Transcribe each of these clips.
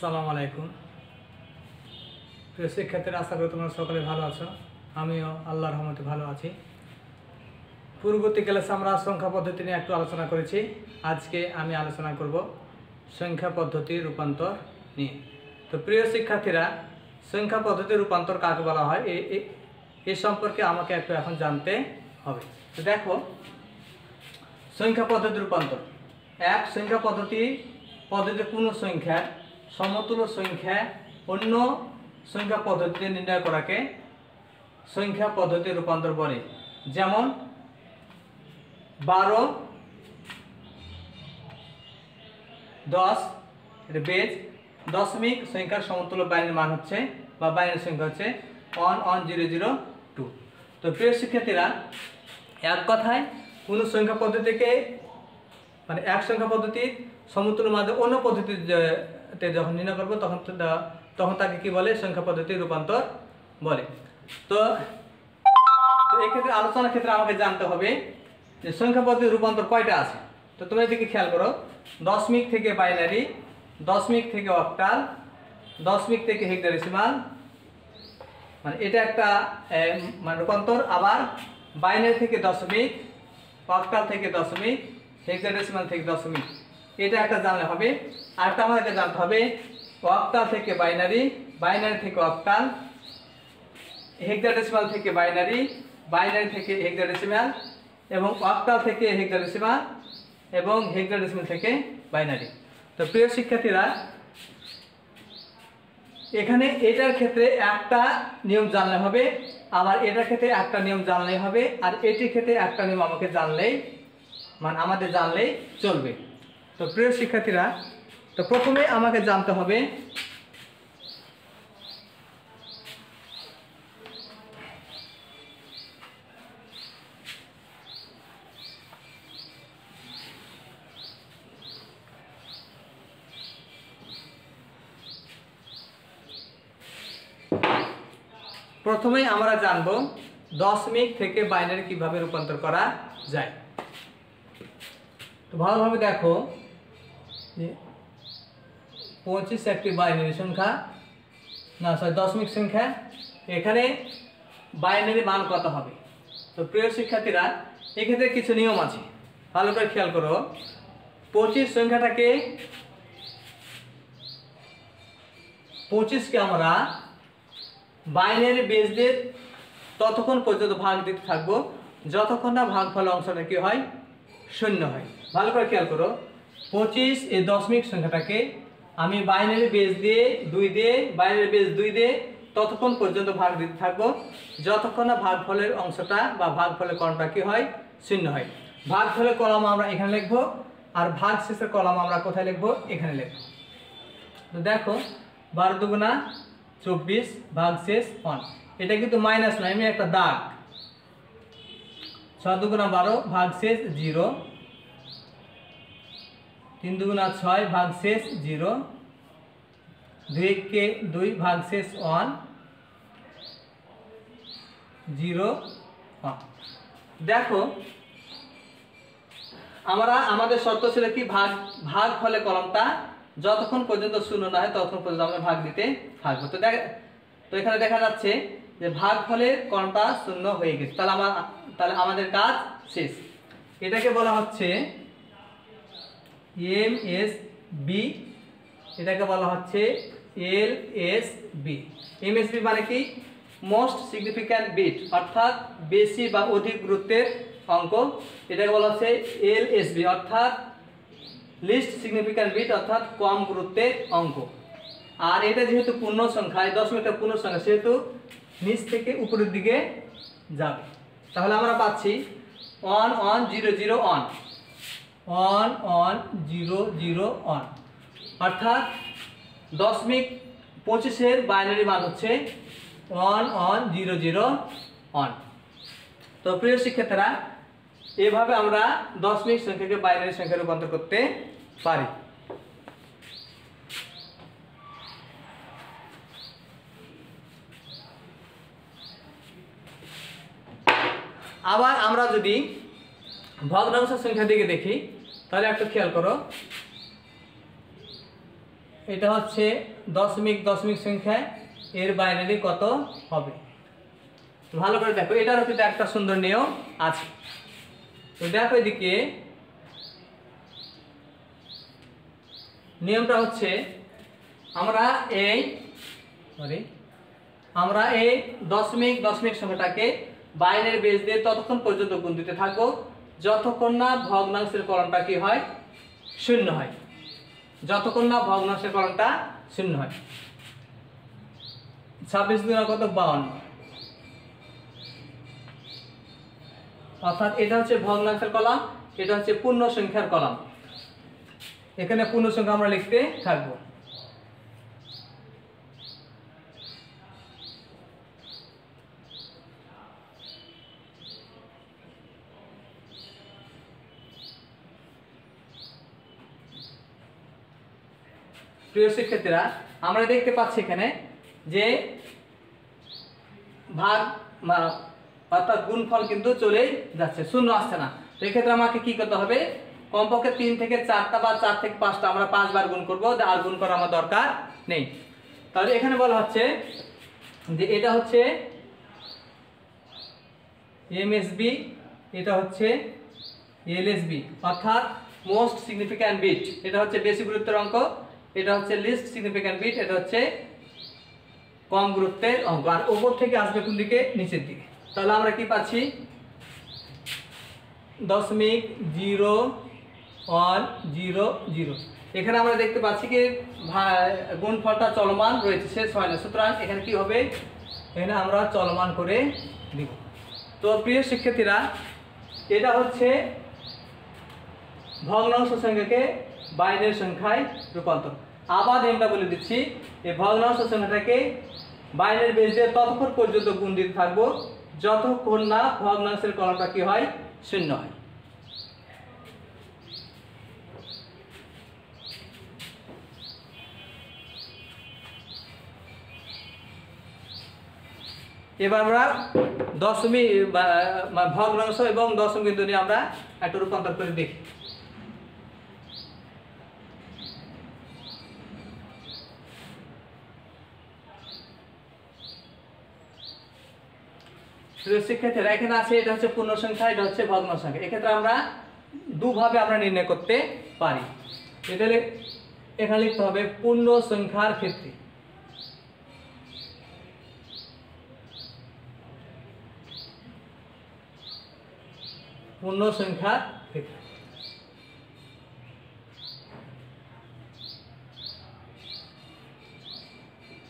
আসসালামু আলাইকুম। প্রিয় শিক্ষার্থীরা, আশা করি তোমরা সকলে ভালো আছো। আমিও আল্লাহর রহমতে ভালো আছি। পূর্ববর্তী ক্লাসে আমরা সংখ্যা পদ্ধতি নিয়ে একটু আলোচনা করেছি। আজকে আমি আলোচনা করব সংখ্যা পদ্ধতি রূপান্তর নিয়ে। তো প্রিয় শিক্ষার্থীরা, সংখ্যা পদ্ধতি রূপান্তর কাকে বলা হয়? এ সম্পর্কে আমাকে একটু এখন জানতে হবে। তো দেখো, সংখ্যা পদ্ধতি রূপান্তর। এক, সংখ্যা পদ্ধতি, পদ্ধতির কোনো সংখ্যার সমতুল্য সংখ্যা অন্য সংখ্যা পদ্ধতিতে নির্ণয় করাকে সংখ্যা পদ্ধতির রূপান্তর বলে। যেমন, বারো, দশ বেজ দশমিক সংখ্যার সমতুল্য বাইনের মান হচ্ছে, বা বাইনের সংখ্যা হচ্ছে one one zero zero two তো প্রিয় শিক্ষার্থীরা, এক কথায়, কোনো সংখ্যা পদ্ধতিকে মানে এক সংখ্যা পদ্ধতির সমতুল্য মাধ্যমে অন্য পদ্ধতিতে যখন নির্ণয় করব, তখন তখন তাকে কি বলে? সংখ্যা পদ্ধতির রূপান্তর বলে। তো তো এক্ষেত্রে আলোচনার ক্ষেত্রে আমাকে জানতে হবে যে সংখ্যা পদ্ধতির রূপান্তর কয়টা আছে? তো তোমরা এদিকে খেয়াল করো। দশমিক থেকে বাইনারি দশমিক থেকে অক্টাল দশমিক থেকে হেক্সাডেসিমাল মানে এটা একটা মানে রূপান্তর। আবার বাইনারি থেকে দশমিক অক্টাল থেকে দশমিক হেক্সাডেসিমাল থেকে দশমিক, এটা একটা জানলে হবে। আরেকটা আমাদেরকে জানতে হবে অক্টাল থেকে বাইনারি বাইনারি থেকে অক্টাল হেক্সাডেসিমাল থেকে বাইনারি বাইনারি থেকে হেক্সাডেসিমাল এবং অক্টাল থেকে হেক্সাডেসিমাল এবং হেক্সাডেসিমাল থেকে বাইনারি তো প্রিয় শিক্ষার্থীরা, এখানে এটার ক্ষেত্রে একটা নিয়ম জানলে হবে, আবার এটার ক্ষেত্রে একটা নিয়ম জানলেই হবে, আর এটির ক্ষেত্রে একটা নিয়ম আমাকে জানলেই মানে আমাদের জানলেই চলবে। তো প্রিয় শিক্ষার্থীরা তো প্রথমে আমাকে জানতে হবে প্রথমেই আমরা জানব দশমিক থেকে বাইনারি কীভাবে রূপান্তর করা যায়। তো ভালোভাবে দেখো পঁচিশ একটি বাইনারি সংখ্যা। না সরি দশমিক সংখ্যা। এখানে বাইনারি মান কত হবে? তো প্রিয় শিক্ষার্থীরা, এক্ষেত্রে কিছু নিয়ম আছে। ভালো করে খেয়াল করো। পঁচিশ সংখ্যাটাকে পঁচিশকে আমরা বাইনারি বেস দিয়ে ততক্ষণ পর্যন্ত ভাগ দিতে থাকব। যতক্ষণ না ভাগফল অংশটা কি হয়? শূন্য হয়। ভালো করে খেয়াল করো। পঁচিশ এই দশমিক সংখ্যাটাকে আমি বাইনারি বেস দিয়ে দুই দিয়ে, বাইনারি বেস দুই দিয়ে ততক্ষণ পর্যন্ত ভাগ দিতে থাকব। যতক্ষণ না ভাগফলের অংশটা বা ভাগফলের কলমটা কি হয়? শূন্য হয়। ভাগফলের কলম আমরা এখানে লিখব আর ভাগ শেষের কলম আমরা কোথায় লিখব? এখানে লিখব। তো দেখো, বারো দুগুণা চব্বিশ ভাগ শেষ ওয়ান এটা কিন্তু মাইনাস নয়, এমনি একটা দাগ। ছ দুগুণা বারো ভাগ শেষ জিরো। তিন দুগুণা ছয় ভাগ শেষ জিরো। দুই কে দুই ভাগ শেষ ওয়ান। জিরো দেখো, আমরা, আমাদের শর্ত ছিল কি? ভাগ ভাগ ফলে কলমটা যতক্ষণ পর্যন্ত শূন্য না হয় ততক্ষণ পর্যন্ত আমরা ভাগ দিতে থাকব। তো দেখ, তো এখানে দেখা যাচ্ছে যে ভাগ ফলে কলমটা শূন্য হয়ে গেছে। তাহলে আমার, তাহলে আমাদের কাজ শেষ। এটাকে বলা হচ্ছে এম এস বি এটাকে বলা হচ্ছে L S B M S B মানে কি? মোস্ট সিগনিফিক্যান্ট বিট অর্থাৎ বেশি বা অধিক গুরুত্বের অঙ্ক। এটাকে বলা হচ্ছে এল এস বি অর্থাৎ লিস্ট সিগনিফিক্যান্ট বিট অর্থাৎ কম গুরুত্বের অঙ্ক। আর এটা যেহেতু পূর্ণ সংখ্যা এই দশমিকটা পূর্ণ সংখ্যা সেহেতু নিচ থেকে উপরের দিকে যাবে। তাহলে আমরা পাচ্ছি one one zero zero one one one zero zero one অর্থাৎ দশমিক পঁচিশের বাইনারি মান হচ্ছে one one zero zero one তো প্রিয় শিক্ষার্থীরা, এভাবে আমরা দশমিক সংখ্যাকে বাইনারি সংখ্যায় রূপান্তর করতে পারি। আবার আমরা যদি ভগ্নাংশ সংখ্যা দিকে দেখি তাহলে একটু খেয়াল করো। এটা হচ্ছে দশমিক দশমিক সংখ্যায় এর বাইনারি কত হবে? ভালো করে দেখো, এটারও কিন্তু একটা সুন্দর নিয়ম আছে। তো দেখো এদিকে, নিয়মটা হচ্ছে আমরা এই সরি আমরা এই দশমিক দশমিক সংখ্যাটাকে বাইনের বেজ দিয়ে ততক্ষণ পর্যন্ত গুণ দিতে থাকব। যতক্ষণ না ভগ্নাংশের কলমটা কি হয়? শূন্য হয়। যতক্ষণ না ভগ্নাংশের কলমটা শূন্য হয়। ছাব্বিশ দিন কত? বাউন্ন। অর্থাৎ এটা হচ্ছে ভগ্নাংশের কলাম, এটা হচ্ছে পূর্ণ সংখ্যার কলাম। এখানে পূর্ণ সংখ্যা আমরা লিখতে থাকব। প্রিয় শিক্ষার্থীরা, আমরা দেখতে পাচ্ছি এখানে যে ভাগ অর্থাৎ গুণফল কিন্তু চলে যাচ্ছে, শূন্য আসছে না। তো এক্ষেত্রে আমাকে কি করতে হবে? কমপক্ষে তিন থেকে চারটা বা চার থেকে পাঁচটা আমরা পাঁচবার গুণ করব আর গুণ করা আমার দরকার নেই। তাহলে এখানে বলা হচ্ছে যে এটা হচ্ছে এমএসবি এটা হচ্ছে এলএসবি অর্থাৎ মোস্ট সিগনিফিক্যান্ট বিট এটা হচ্ছে বেশি গুরুত্বের অঙ্ক। এটা হচ্ছে লিস্ট সিগনিফিক্যান্ট বিট এটা হচ্ছে কম গুরুত্বের অঙ্ক। আর ওপর থেকে আসবে কোন দিকে? নিচের দিকে। তাহলে আমরা কি পাচ্ছি? দশমিক জিরো ওয়ান জিরো জিরো। এখানে আমরা দেখতে পাচ্ছি কি গুণফলটা চলমান রয়েছে, শেষ হয় না। সুতরাং এখানে কি হবে? এখানে আমরা চলমান করে দিব। তো প্রিয় শিক্ষার্থীরা, এটা হচ্ছে ভগ্নাংশ সংখ্যাকে বাইনের সংখ্যায় রূপান্তর। আবার আমরা বলে দিচ্ছি, এই ভগ্নাংশ সংখ্যাটাকে বাইনের বেজ দিয়ে ততক্ষণ পর্যন্ত গুণ দিতে থাকব, যতক্ষণ না ভগ্নাংশের কলমটা কি হয়? শূন্য হয়। এবার আমরা দশমী ভগ্নাংশ এবং দশম বিন্দু নিয়ে আমরা একটা রূপান্তর করে দেখি। শিক্ষার্থীরা, এখানে আছে, এটা হচ্ছে পূর্ণ সংখ্যা এটা হচ্ছে ভগ্ন সংখ্যা এক্ষেত্রে আমরা দুভাবে আমরা নির্ণয় করতে পারি। এটা এখানে লিখতে হবে পূর্ণ সংখ্যার ক্ষেত্রে। পূর্ণ সংখ্যার ক্ষেত্রে।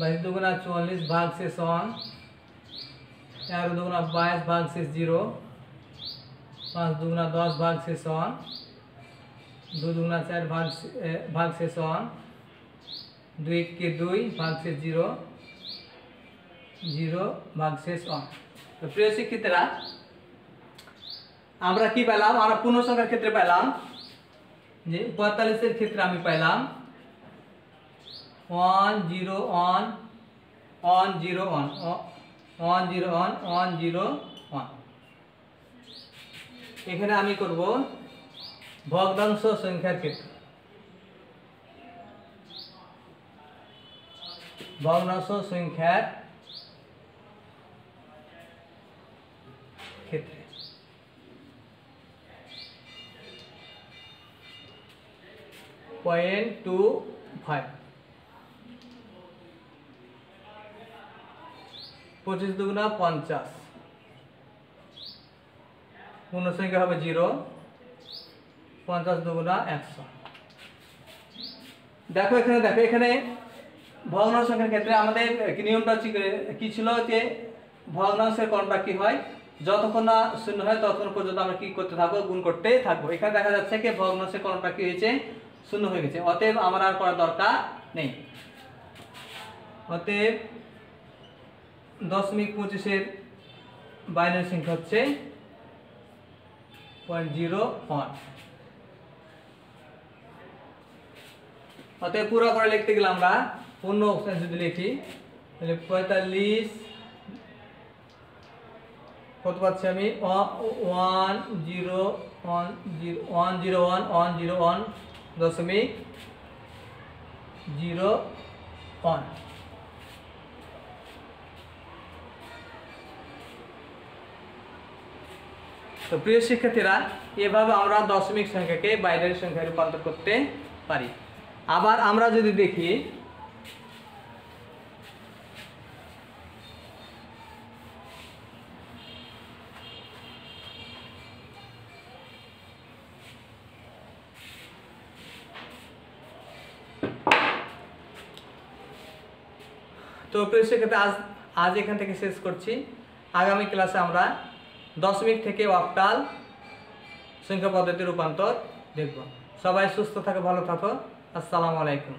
বাইশ দুগুণা চুয়াল্লিশ ভাগ শেষ ওয়ান তেরো দুগুণা বাইশ ভাগ শেষ জিরো পাঁচ দুগুণা দশ ভাগ শেষ ওয়ান দু দুগুণা চার ভাগ শে- এ, ভাগ শেষ ওয়ান দুই কে দুই ভাগ শেষ জিরো জিরো ভাগ শেষ ওয়ান তো প্রিয় শিক্ষিতরা আমরা কি পেলাম আমরা পূর্ণ সংখ্যার ক্ষেত্রে পেলাম যে পঁয়তাল্লিশের ক্ষেত্রে আমি পেলাম one zero one one zero one one zero one one zero one এখানে আমি করব ভগ্নাংশ সংখ্যার ক্ষেত্রে। ভগ্নাংশ সংখ্যার ক্ষেত্রে। পয়েন্ট টু ফাইভ পঁচিশ দুগুণা পঞ্চাশ। পূর্ণ সংখ্যা হবে জিরো। পঞ্চাশ দুগুণা একশো। দেখো এখানে দেখো এখানে ভগ্নাংশ সংখ্যার ক্ষেত্রে আমাদের নিয়মটা কি- ছিল যে ভগ্নাংশের কর্মটা কি হয়? যতক্ষণ না শূন্য হয় ততক্ষণ পর্যন্ত আমরা কি করতে থাকব? গুণ করতে থাকব। এখানে দেখা যাচ্ছে কি ভগ্নাংশের কর্মটা কি হয়েছে? শূন্য হয়ে গেছে। অতএব আমার আর করার দরকার নেই। অতএব দশমিক পঁচিশের বাইনের সংখ্যা হচ্ছে পয়েন্ট জিরো ওয়ান। অতএব পুরো করে লিখতে গেলে আমরা পূর্ণ অপশন যদি লিখি, তাহলে পঁয়তাল্লিশ, কত পাচ্ছি আমি? One zero one zero one zero one one zero one দশমিক জিরো ওয়ান। তো প্রিয় শিক্ষার্থীরা, এভাবে আমরা দশমিক সংখ্যাকে বাইনারি সংখ্যায় রূপান্তর করতে পারি। আবার আমরা যদি দেখি, তো প্রিয় শিক্ষার্থী, আজ আজ এখান থেকে শেষ করছি। আগামী ক্লাসে আমরা দশমিক থেকে অক্টাল সংখ্যা পদ্ধতি রূপান্তর দেখব। সবাই সুস্থ থাকো ভালো থাকো। আসসালামু আলাইকুম।